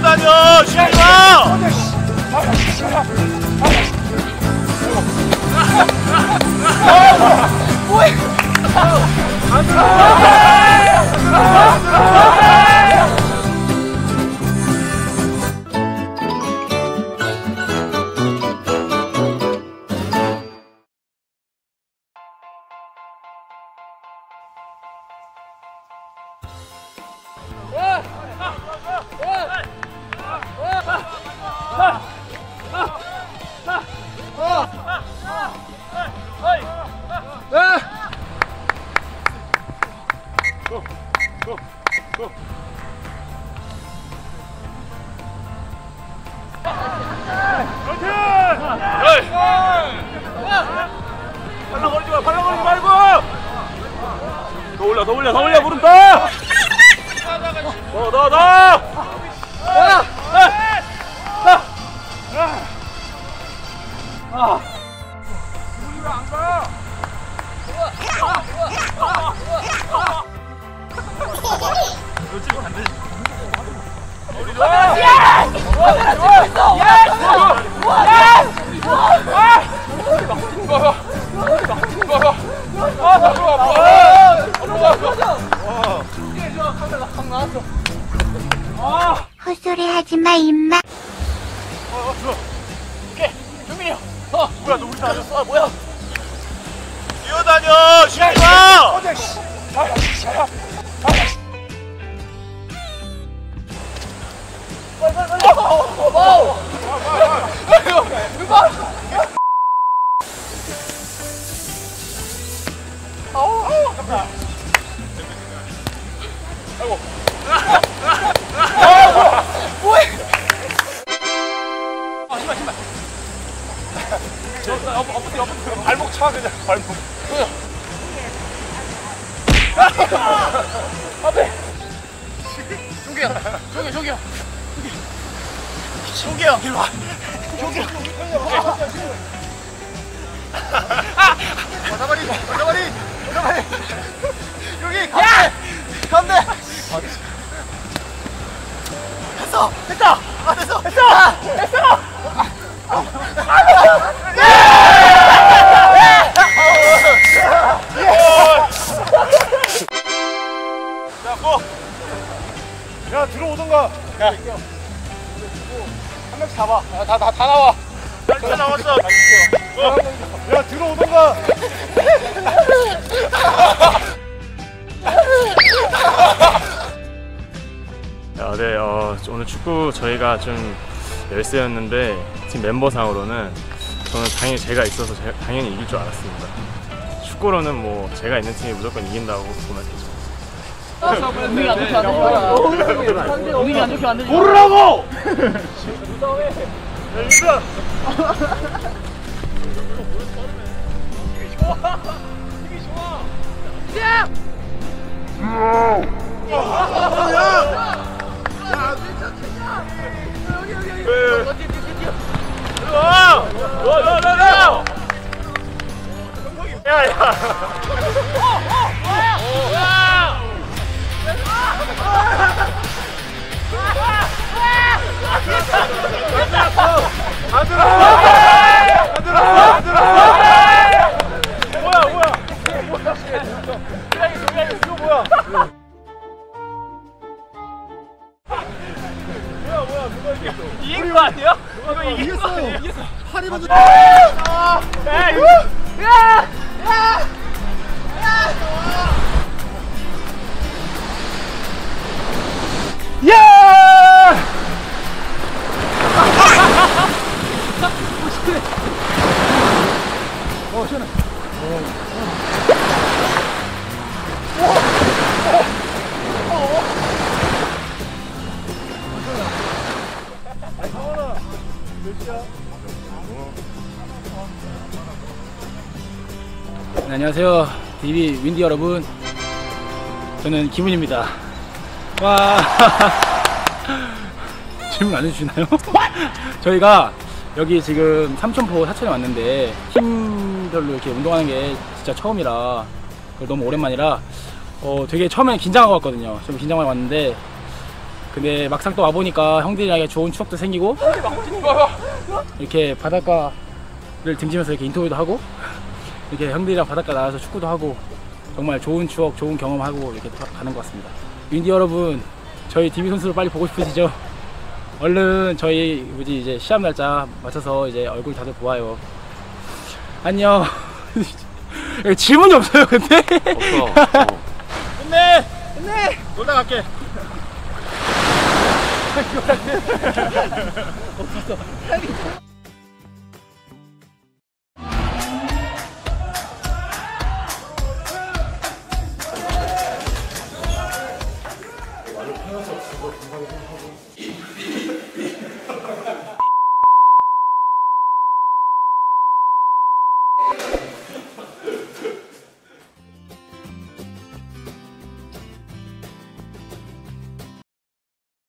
다녀! 쉬지 마 발랑거리지 마더 올려 더 올려 더 올려 무릎 더 더 더 헛소리 하지 마, 임마. 뭐야 너 우리 다 아, 뭐야 뛰어다녀 발목 차 그냥. 발목. 저기 저기요. 조기야 이리 와. 가다바리 가다바리 가다바리. 여기 가운데 가운데. 됐어. 됐다. 아 됐어. 됐어. 됐어. 고! 야, 들어오던가. 야, 한 명씩 잡아. 다다 다 나와. 다 나왔어. 야, 들어오던가. 아, 네, 어, 오늘 축구 저희가 좀 열세였는데 팀 멤버상으로는 저는 당연히 제가 있어서 제- 당연히 이길 줄 알았습니다. 축구로는 뭐 제가 있는 팀이 무조건 이긴다고 보면 되죠. 분위기 안 좋게 안 되지. 분위기 안 좋게 안 되지. 모르라고! 뭐야, 뭐야? 이거 뭐야, 누가 이겼어? 아니야? 아니야? 이겼어. 팔이 먼저. 야, 이거. 야! 야! 야! 네, 안녕하세요. DB 윈디 여러분. 저는 김훈입니다. 와. 질문 안 해주시나요? 저희가 여기 지금 삼천포 사천에 왔는데 팀별로 이렇게 운동하는 게 진짜 처음이라 너무 오랜만이라 어, 되게 처음에 긴장하고 왔거든요. 좀 긴장하고 왔는데 근데 막상 또 와보니까 형들이랑 좋은 추억도 생기고 이렇게 바닷가를 등지면서 이렇게 인터뷰도 하고 이렇게 형들이랑 바닷가 나와서 축구도 하고 정말 좋은 추억, 좋은 경험하고 이렇게 가- 가는 것 같습니다. 윈디 여러분, 저희 DB 선수를 빨리 보고 싶으시죠? 얼른 저희 뭐지 이제 시합 날짜 맞춰서 이제 얼굴 다들 보아요. 안녕. 질문이 없어요, 근데. 없어. 끝내. 끝내. 놀다 갈게.